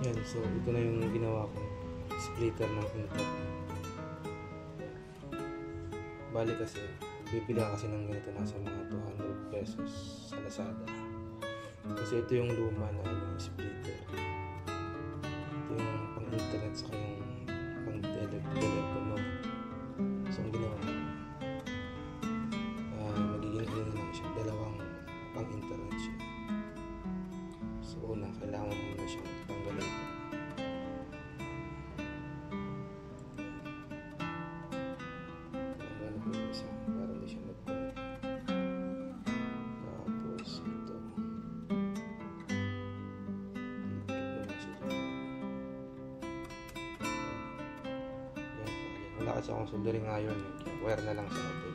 Yan, so ito na yung ginawa ko. Splitter ng internet. Bali kasi, bibili ka kasi ng ganito nasa mga 200 pesos sa Lazada. Kasi ito yung luma na ano, splitter. Wala kasi akong soldering iron eh. Wire na lang sa atin.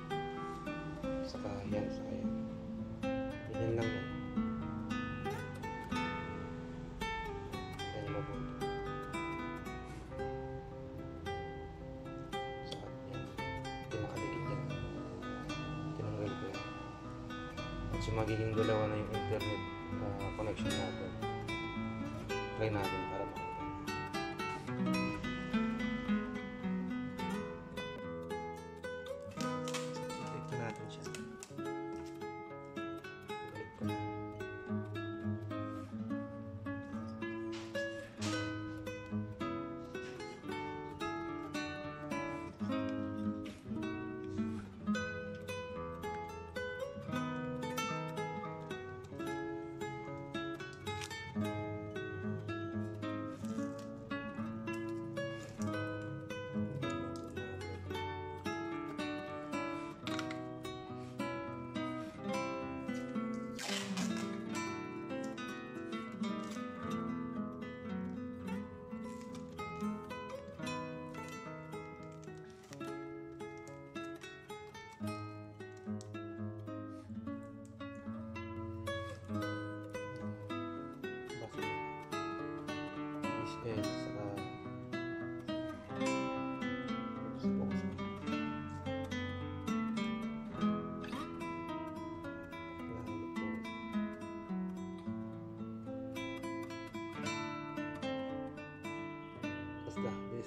Saka yan, saka yan. Ganyan lang yan. Yan mabuti. Saka yan. Hindi makadikit yan. Tinanggal ko yan. At so magiging dalawa na yung internet ah, connection natin. Try natin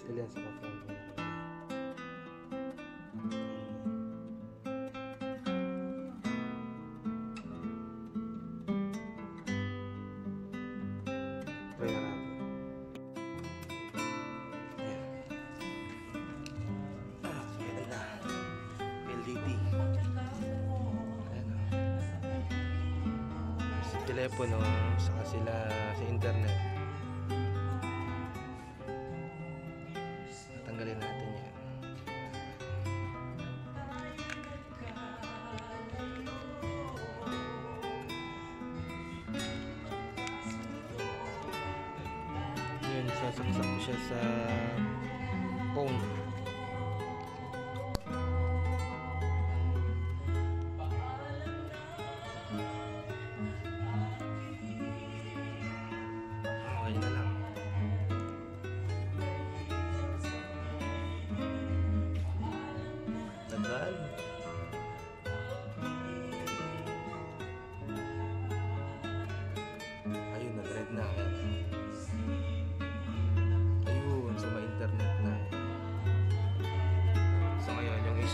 LDT. Ayan o. Sa telepono, saka sila sa internet. Yun, sasaksak ko siya sa phone.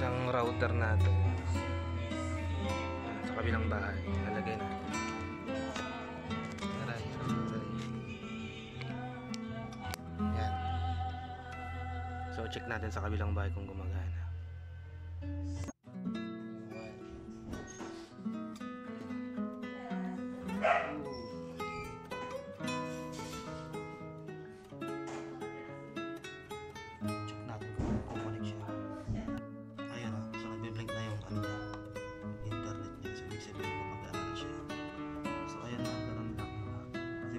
Isang router natin sa kabilang bahay, nalagay natin. Aray, aray. Yan. So check natin sa kabilang bahay kung gumagana.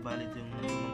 Balit yung